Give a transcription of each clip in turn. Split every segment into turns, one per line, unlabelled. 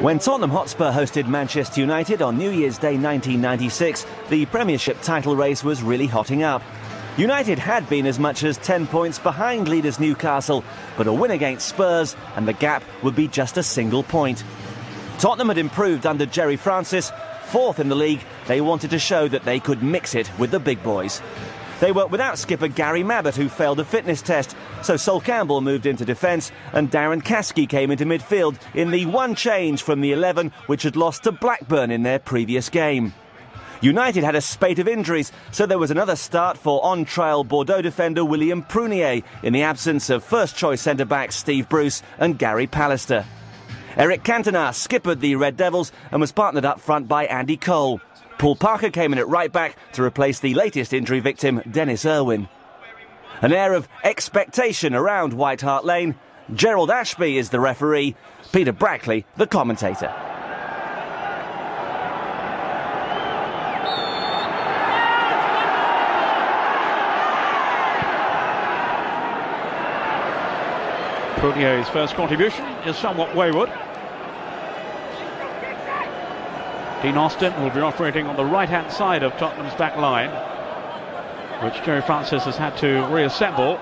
When Tottenham Hotspur hosted Manchester United on New Year's Day 1996, the Premiership title race was really hotting up. United had been as much as 10 points behind leaders Newcastle, but a win against Spurs and the gap would be just a single point. Tottenham had improved under Gerry Francis. Fourth in the league, they wanted to show that they could mix it with the big boys. They were without skipper Gary Mabbutt, who failed a fitness test, so Sol Campbell moved into defence and Darren Caskey came into midfield in the one change from the 11 which had lost to Blackburn in their previous game. United had a spate of injuries, so there was another start for on trial Bordeaux defender William Prunier in the absence of first choice centre back Steve Bruce and Gary Pallister. Eric Cantona skippered the Red Devils and was partnered up front by Andy Cole. Paul Parker came in at right back to replace the latest injury victim, Denis Irwin. An air of expectation around White Hart Lane. Gerald Ashby is the referee, Peter Brackley the commentator.
Prunier's first contribution is somewhat wayward. Dean Austin will be operating on the right-hand side of Tottenham's back line, which Gerry Francis has had to reassemble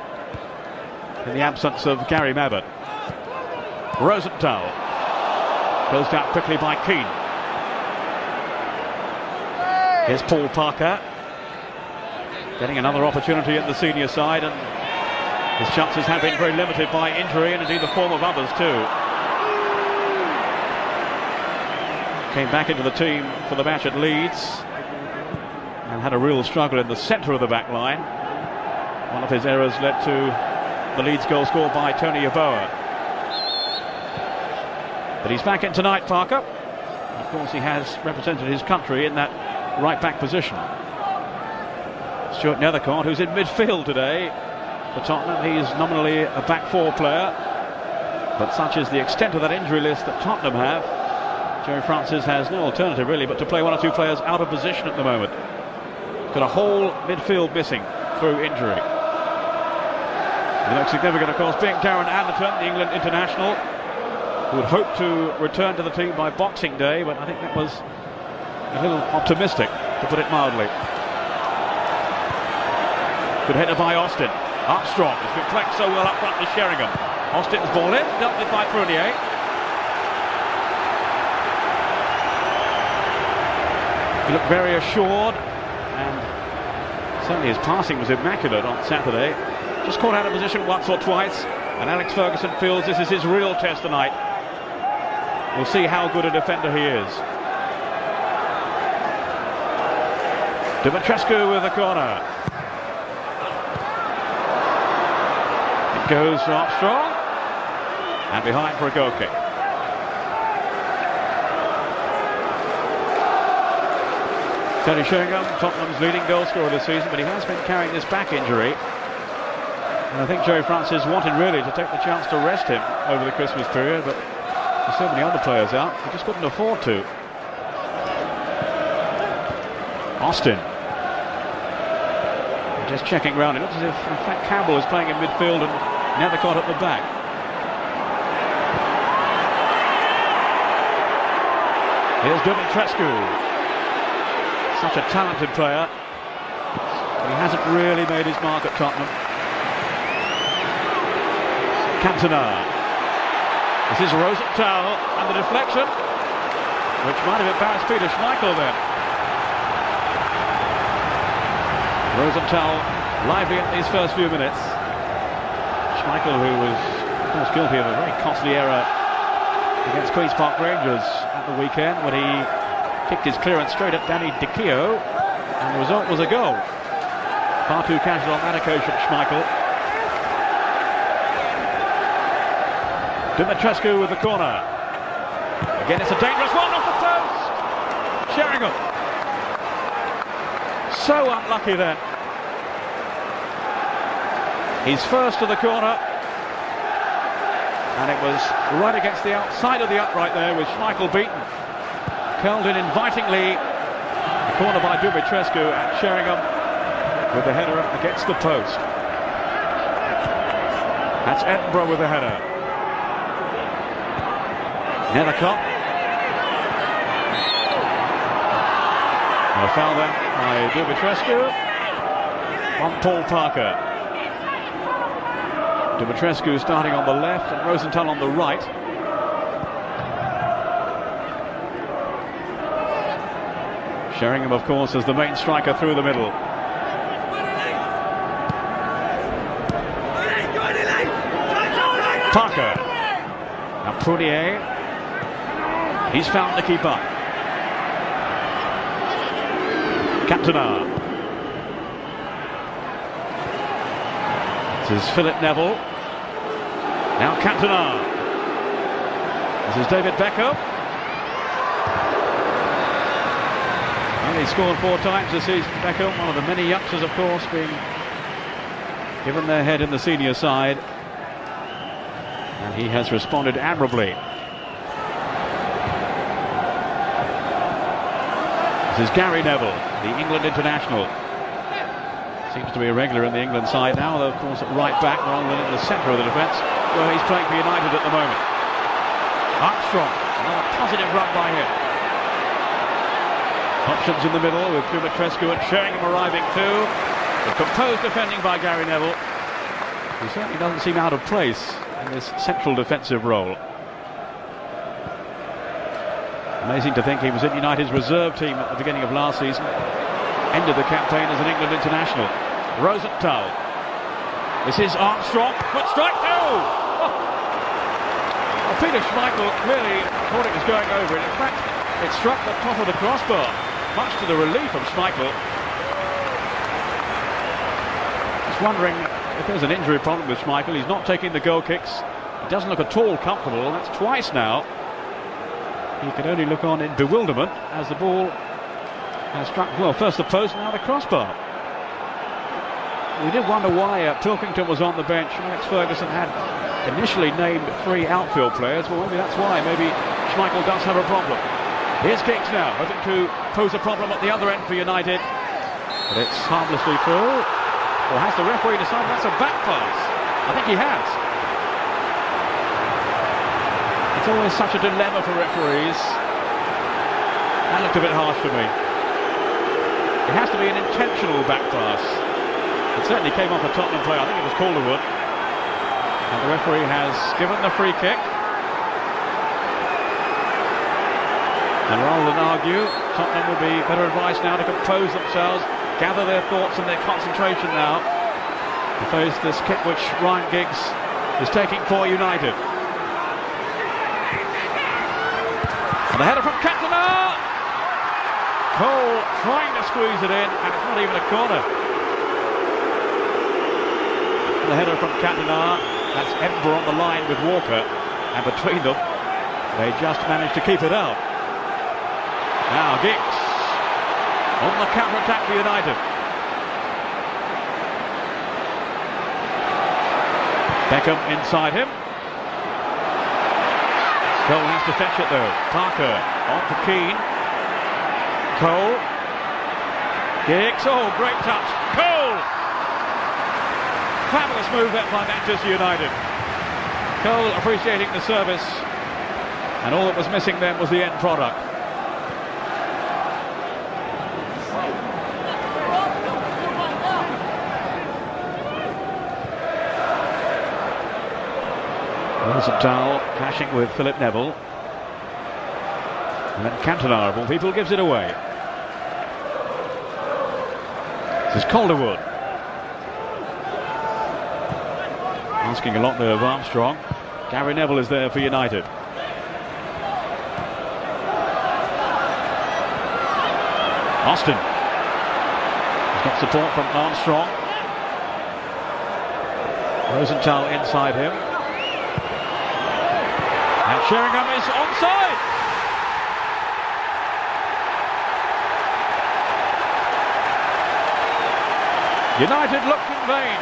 in the absence of Gary Mabbutt. Rosenthal goes down quickly by Keane. Here's Paul Parker getting another opportunity at the senior side and his chances have been very limited by injury and indeed the form of others too. Came back into the team for the match at Leeds and had a real struggle in the centre of the back line. One of his errors led to the Leeds goal scored by Tony Yeboah. But he's back in tonight, Parker. Of course, he has represented his country in that right back position. Stuart Nethercott, who's in midfield today, for Tottenham. He's nominally a back four player, but such is the extent of that injury list that Tottenham have. Gerry Francis has no alternative really but to play one or two players out of position at the moment. Got a whole midfield missing through injury. The most significant, of course, being Darren Anderton, the England international, who had hoped to return to the team by Boxing Day, but I think that was a little optimistic, to put it mildly. Good header by Austin. Armstrong has been flanked so well up front with Sheringham. Austin's ball in, dealt with by Prunier. He looked very assured, and certainly his passing was immaculate on Saturday. Just caught out of position once or twice, and Alex Ferguson feels this is his real test tonight. We'll see how good a defender he is. Dumitrescu with the corner. It goes for Armstrong. And behind for a goal kick. Teddy Sheringham, Tottenham's leading goal scorer this season, but he has been carrying this back injury. And I think Joe Francis wanted really to take the chance to rest him over the Christmas period, but there's so many other players out, he just couldn't afford to. Austin. Just checking around. It looks as if, in fact, Campbell is playing in midfield and Nethercott at the back. Here's Dumitrescu such a talented player. But he hasn't really made his mark at Tottenham. Cantona. This is Rosenthal and the deflection, which might have embarrassed Peter Schmeichel then. Rosenthal lively in these first few minutes. Schmeichel, who was, of course, guilty of a very costly error against Queen's Park Rangers at the weekend when he kicked his clearance straight at Danny Dichio, and the result was a goal. Far too casual on that occasion, Schmeichel. Dumitrescu with the corner. Again, it's a dangerous one off the post. Sheringham. So unlucky then. He's first to the corner. And it was right against the outside of the upright there with Schmeichel beaten held in invitingly. The corner by Dumitrescu at Sheringham with the header against the post. That's Edinburgh with the header. Nethercott. A foul then by Dumitrescu on Paul Parker. Dumitrescu starting on the left and Rosenthal on the right. Sheringham, of course, as the main striker through the middle. Parker. Now Prunier. He's found the keeper. Cantona. This is Philip Neville. Now Cantona. This is David Beckham. Well, he scored four times this season, Beckham, one of the many youngsters, of course, being given their head in the senior side. And he has responded admirably. This is Gary Neville, the England international. Seems to be a regular in the England side now, though, of course, at right back rather than in the centre of the defence, where he's playing for United at the moment. Armstrong, another positive run by him. Options in the middle with Dumitrescu and Sheringham arriving too. The composed defending by Gary Neville. He certainly doesn't seem out of place in this central defensive role. Amazing to think he was in United's reserve team at the beginning of last season. Ended the campaign as an England international. Rosenthal. This is Armstrong. Foot strike. Oh. Peter Schmeichel clearly thought it was going over. And in fact, it struck the top of the crossbar, much to the relief of Schmeichel. Just wondering if there's an injury problem with Schmeichel. He's not taking the goal kicks. He doesn't look at all comfortable. That's twice now. He could only look on in bewilderment as the ball has struck, well, first the post, now the crossbar. We did wonder why uh, was on the bench. Alex Ferguson had initially named three outfield players. Well, maybe that's why. Maybe Schmeichel does have a problem. Here's Giggs now, hoping to pose a problem at the other end for United. But it's harmlessly through. Or has the referee decided that's a back pass? I think he has. It's always such a dilemma for referees. That looked a bit harsh for me. It has to be an intentional back pass. It certainly came off a Tottenham player. I think it was Calderwood. And the referee has given the free kick. And rather than argue, Tottenham would be better advised now to compose themselves, gather their thoughts and their concentration now to face this kick which Ryan Giggs is taking for United. And the header from Cantona! Cole trying to squeeze it in, and it's not even a corner. The header from Cantona, that's Edinburgh on the line with Walker, and between them, they just managed to keep it out. Now Giggs on the counter-attack for United. Beckham inside him. Cole has to fetch it though. Parker on for Keane. Cole. Giggs. Oh, great touch. Cole! Fabulous move there by Manchester United. Cole appreciating the service. And all that was missing then was the end product. Rosenthal clashing with Philip Neville. And then Cantona, of all people, gives it away. This is Calderwood. Asking a lot there of Armstrong. Gary Neville is there for United. Austin. He's got support from Armstrong. Rosenthal inside him. And Sheringham is onside. United looked in vain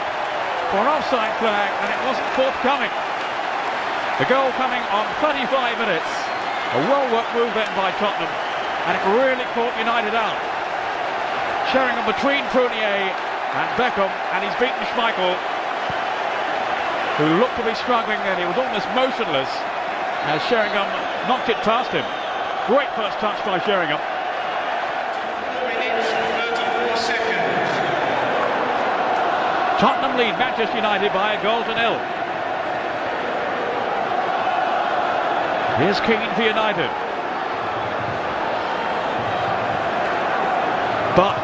for an offside flag and it wasn't forthcoming. The goal coming on 35 minutes. A well-worked move then by Tottenham and it really caught United out. Sheringham between Prunier and Beckham and he's beaten Schmeichel who looked to be struggling then. He was almost motionless as Sheringham knocked it past him. Great first touch by Sheringham. Tottenham lead Manchester United by a goal to nil. Here's Keane for United. But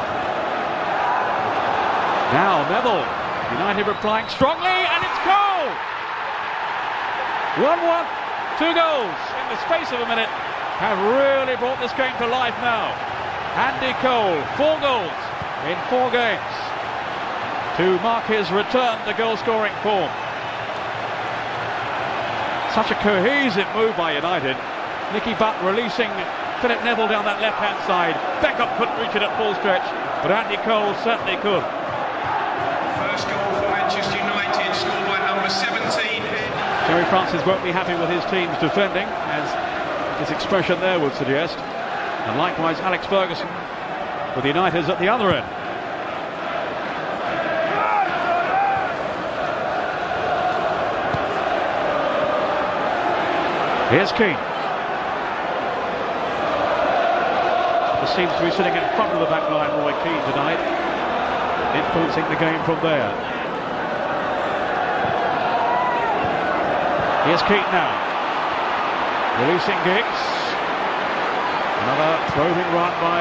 now Neville. United replying strongly and it's goal! 1-1 two goals in the space of a minute have really brought this game to life now. Andy Cole, four goals in four games to mark his return to goal scoring form. Such a cohesive move by United. Nicky Butt releasing Philip Neville down that left hand side. Beckham couldn't reach it at full stretch, but Andy Cole certainly could.
First goal for Manchester United, scored by number 17.
Gerry Francis won't be happy with his team's defending, as his expression there would suggest. And likewise, Alex Ferguson with the Uniteds at the other end. Here's Keane. Just seems to be sitting in front of the back line, Roy Keane tonight, influencing the game from there. Here's Keane now. Releasing Giggs. Another probing run by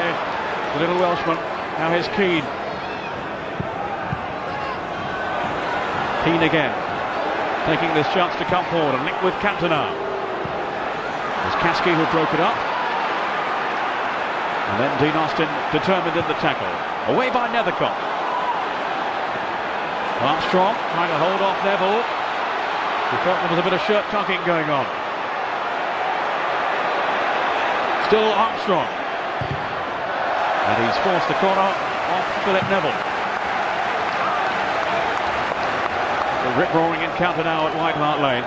the little Welshman. Now here's Keane. Keane again. Taking this chance to come forward and link with Cantona. There's Caskey who broke it up. And then Dean Austin determined in the tackle. Away by Nethercott. Armstrong trying to hold off Neville. He thought there was a bit of shirt tucking going on. Still Armstrong. And he's forced the corner off Philip Neville. The rip-roaring encounter now at White Hart Lane.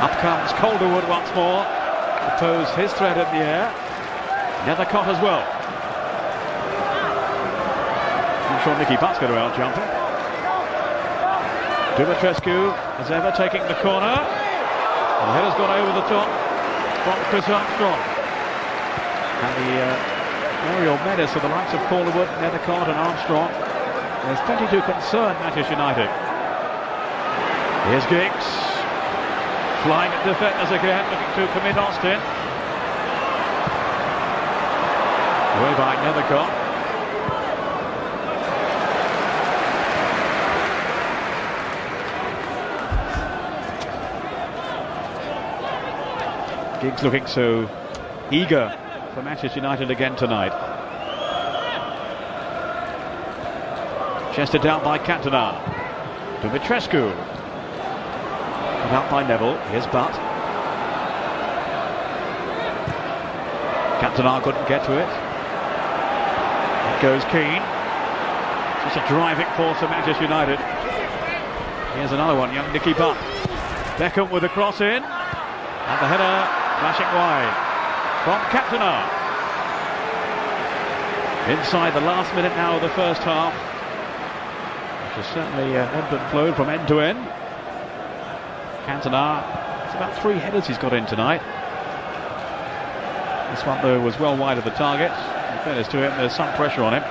Up comes Calderwood once more to pose his threat in the air. Nethercott as well. I'm sure Nicky Butt's going to out-jump him. Dumitrescu, as ever, taking the corner. And the header's gone over the top from Chris Armstrong. And the uh, aerial menace of the likes of Calderwood, Nethercott and Armstrong. There's plenty to concern Manchester United. Here's Giggs. Flying at defenders again, looking to commit Austin. Away by Nethercott. Giggs looking so eager for Manchester United again tonight. Chested out by Cantona. Dumitrescu. Cut out by Neville. Here's Butt. Cantona couldn't get to it. It goes Keane. Just a driving force for Manchester United. Here's another one, young Nicky Butt. Beckham with a cross in. And the header flashing wide from Cantona. Inside the last minute now of the first half. Which has certainly uh, ebbed and flowed from end to end. Cantona, it's about three headers he's got in tonight. This one, though, was well wide of the target. In fairness to him, there's some pressure on him.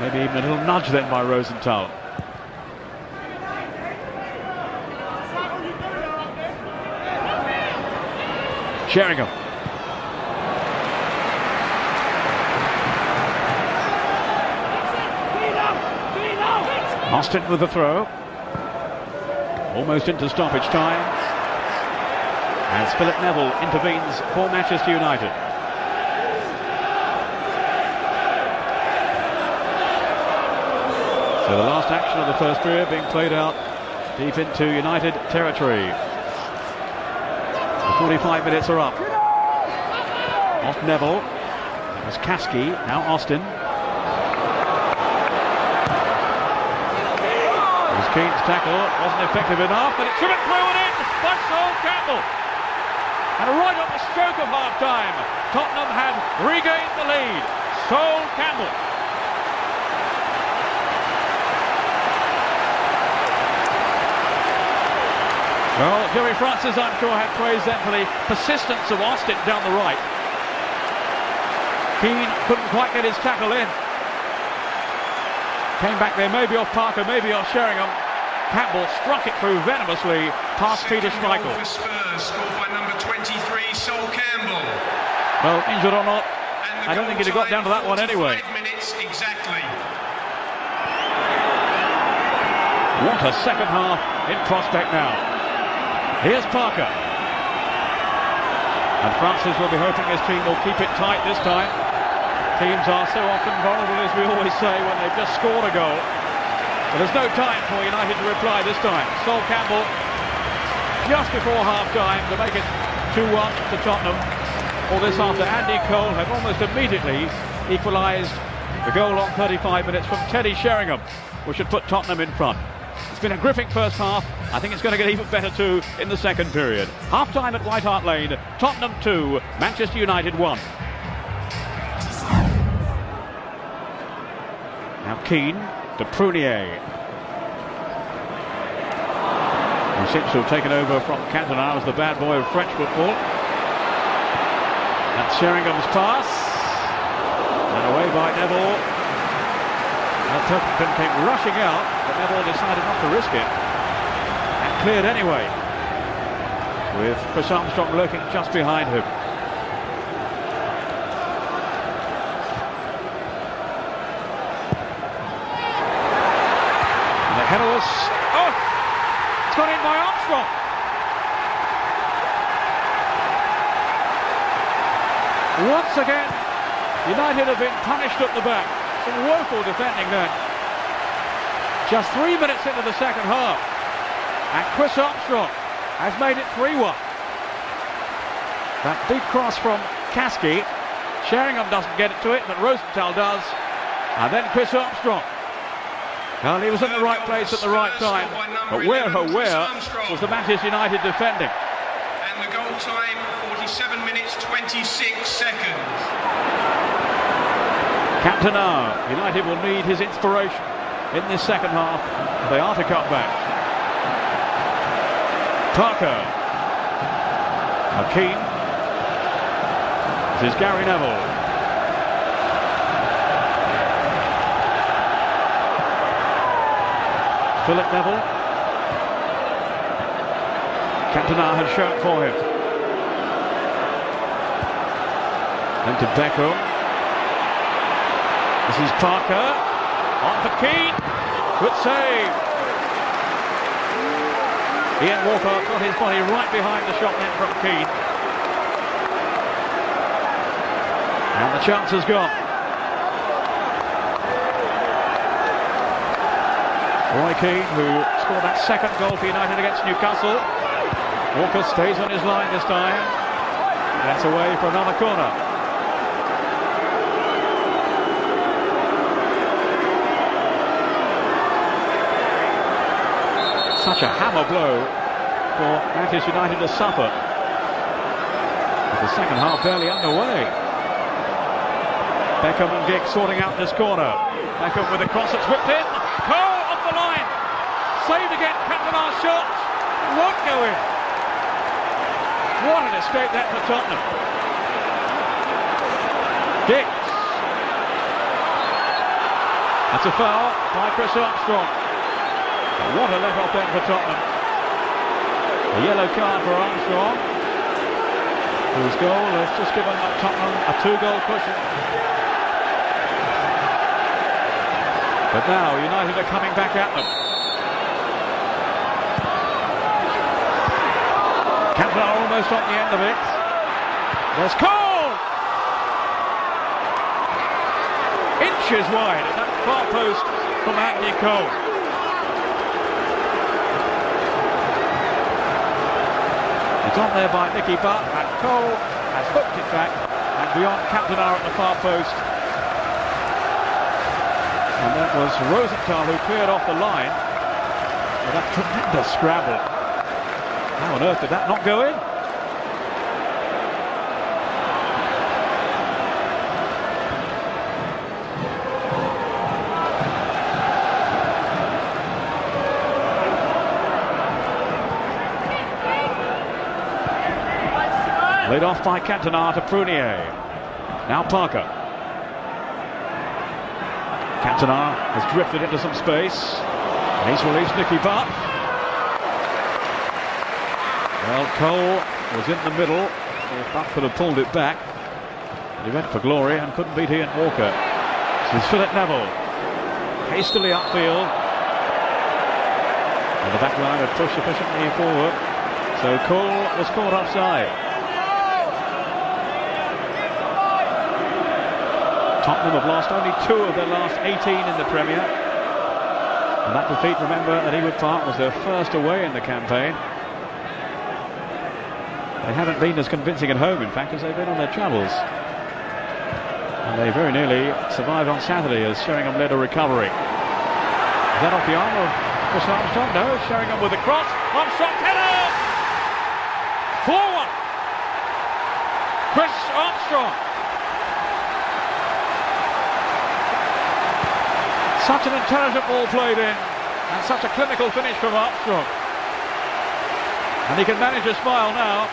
Maybe even a little nudge then by Rosenthal. Sheringham. Austin with the throw. Almost into stoppage time. As Philip Neville intervenes for Manchester United. So the last action of the first period being played out deep into United territory. The 45 minutes are up. Off Neville. There's Caskey. Now Austin. Was Keane's tackle. Wasn't effective enough, but it's driven through and in by Sol Campbell. And right at the stroke of half time, Tottenham had regained the lead. Sol Campbell. Well, Gerry Francis, I'm sure, had praise then for the persistence of Austin down the right. Keane couldn't quite get his tackle in. Came back there, maybe off Parker, maybe off Sheringham. Campbell struck it through venomously past Peter Schmeichel.
for Spurs, scored by number 23, Sol Campbell.
Well, injured or not, I don't think he'd have got down to that one
45
anyway.
minutes exactly.
What a second half in prospect now. Here's Parker. And Francis will be hoping his team will keep it tight this time. Teams are so often vulnerable, as we always say, when they've just scored a goal. But there's no time for United to reply this time. Sol Campbell, just before half-time, to make it 2-1 to Tottenham. All this after Andy Cole had almost immediately equalised the goal on 35 minutes from Teddy Sheringham, which had put Tottenham in front. Been a gripping first half. I think it's going to get even better too in the second period. Half time at White Hart Lane. Tottenham 2, Manchester United 1. Now Keane to Prunier. Who seems to have taken over from Cantona as the bad boy of French football. That's Sheringham's pass. And away by Neville. Now Turpin came rushing out, but Neville decided not to risk it. And cleared anyway. With Chris Armstrong lurking just behind him. And the header was... Oh! It's gone in by Armstrong. Once again, United have been punished at the back. Woeful defending then. Just three minutes into the second half. And Chris Armstrong has made it 3-1. That deep cross from Caskey. Sheringham doesn't get it to it, but Rosenthal does. And then Chris Armstrong. Well, he was in the right place at the right time. But where, oh where, was the Manchester United defending?
And the goal time, 47 minutes 26 seconds.
Cantona. United will need his inspiration in this second half. They are to cut back. Parker. Keane. This is Gary Neville. Philip Neville. Cantona has shown for him. Then to Beckham. This is Parker. On for Keane. Good save. Ian Walker got his body right behind the shot net from Keane. And the chance has gone. Roy Keane, who scored that second goal for United against Newcastle. Walker stays on his line this time. That's away for another corner. Such a hammer blow for Manchester United to suffer. With the second half barely underway. Beckham and Giggs sorting out this corner. Beckham with a cross that's whipped in. Cole off the line. Saved again. Cantona's shot. Won't go in. What an escape that for Tottenham. Giggs. That's a foul by Chris Armstrong. What a let off then for Tottenham. A yellow card for Armstrong. Whose goal has just given Tottenham a two-goal cushion. But now United are coming back at them. Cantona almost on the end of it. There's Cole! Inches wide at that far post from Andy Cole. It's on there by Nicky Butt, and Cole has hooked it back and beyond Cantona at the far post. And that was Rosenthal who cleared off the line with that tremendous scramble. How on earth did that not go in? Laid off by Cantona to Prunier. Now Parker. Cantona has drifted into some space. And he's released Nicky Butt. Well, Cole was in the middle. Butt could have pulled it back. He went for glory and couldn't beat Ian Walker. This is Philip Neville. Hastily upfield. And the back line had pushed sufficiently forward. So Cole was caught offside. Tottenham have lost only two of their last 18 in the Premier. And that defeat, remember, at Ewood Park was their first away in the campaign. They haven't been as convincing at home, in fact, as they've been on their travels. And they very nearly survived on Saturday as Sheringham led a recovery. Is that off the arm of Chris Armstrong? No, Sheringham with a cross. Armstrong header! 4-1. Chris Armstrong. Such an intelligent ball played in, and such a clinical finish from Armstrong. And he can manage a smile now.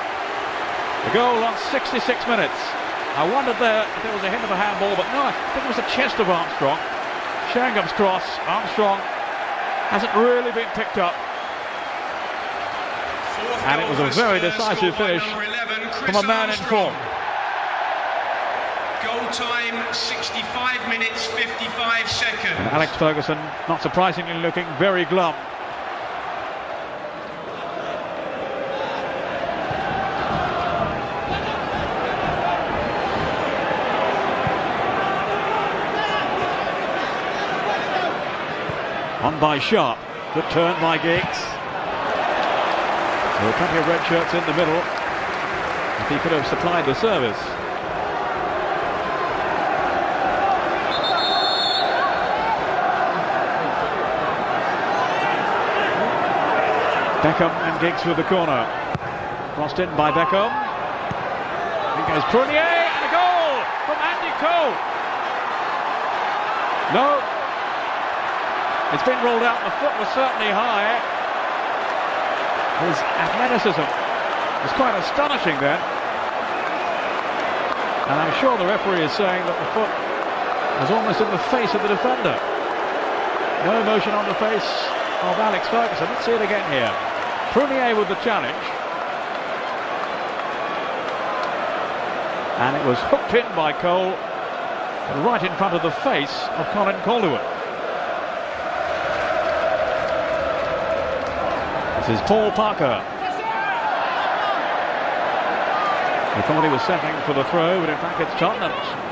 The goal on 66 minutes. I wondered there if there was a hint of a handball, but no, I think it was the chest of Armstrong. Sheringham's cross. Armstrong hasn't really been picked up. And it was a very decisive finish from a man in form.
Goal time 65 minutes 55 seconds.
And Alex Ferguson, not surprisingly, looking very glum. On by Sharpe. Good turn by Giggs. Were plenty of red shirts in the middle. If he could have supplied the service. Beckham and Giggs with the corner. Crossed in by Beckham. In goes Prunier and a goal from Andy Cole. No. It's been rolled out. The foot was certainly high. His athleticism was quite astonishing then. And I'm sure the referee is saying that the foot was almost in the face of the defender. No emotion on the face of Alex Ferguson. Let's see it again here. Prunier with the challenge. And it was hooked in by Cole right in front of the face of Colin Calderwood. This is Paul Parker. He thought he was settling for the throw, but in fact it's Tottenham's.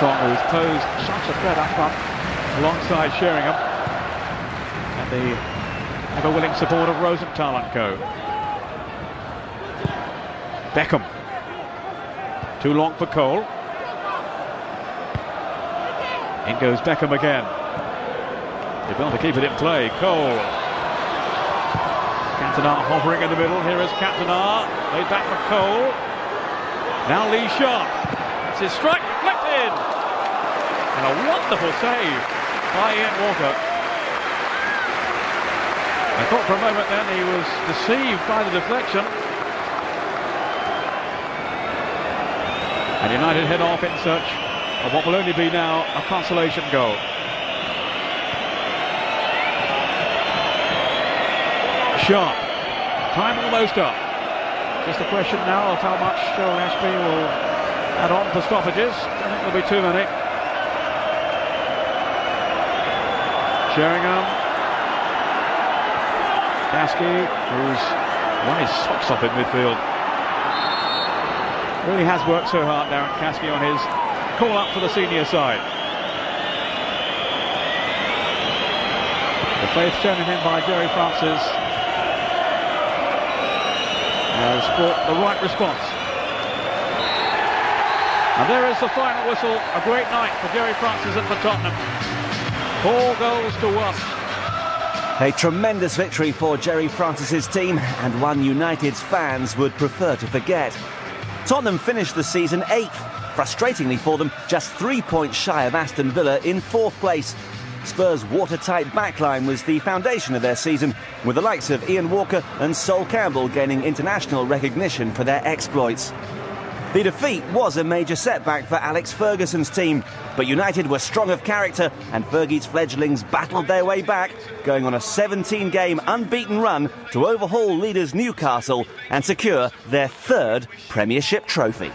Armstrong who's posed such a threat up front alongside Sheringham and the ever willing support of Rosenthal and co. Beckham. Too long for Cole. In goes Beckham again. They've got to keep it in play. Cole. Cantona hovering in the middle. Here is Cantona. Laid back for Cole. Now Lee Sharpe. That's his strike. And a wonderful save by Ian Walker. I thought for a moment then he was deceived by the deflection. And United head off in search of what will only be now a consolation goal. Sharpe. Time almost up. Just a question now of how much Joel Ashby will add on for stoppages. I think there'll be too many. Sheringham. Caskey, who's won his socks off in midfield. Really has worked so hard, Darren Caskey, on his call up for the senior side. The faith shown in him by Gerry Francis has brought the right response. And there is the final whistle. A great night for Gerry Francis and for Tottenham. Four goals to one.
A tremendous victory for Gerry Francis's team and one United's fans would prefer to forget. Tottenham finished the season eighth, frustratingly for them, just three points shy of Aston Villa in fourth place. Spurs' watertight backline was the foundation of their season, with the likes of Ian Walker and Sol Campbell gaining international recognition for their exploits. The defeat was a major setback for Alex Ferguson's team, but United were strong of character and Fergie's fledglings battled their way back, going on a 17 game unbeaten run to overhaul leaders Newcastle and secure their third Premiership trophy.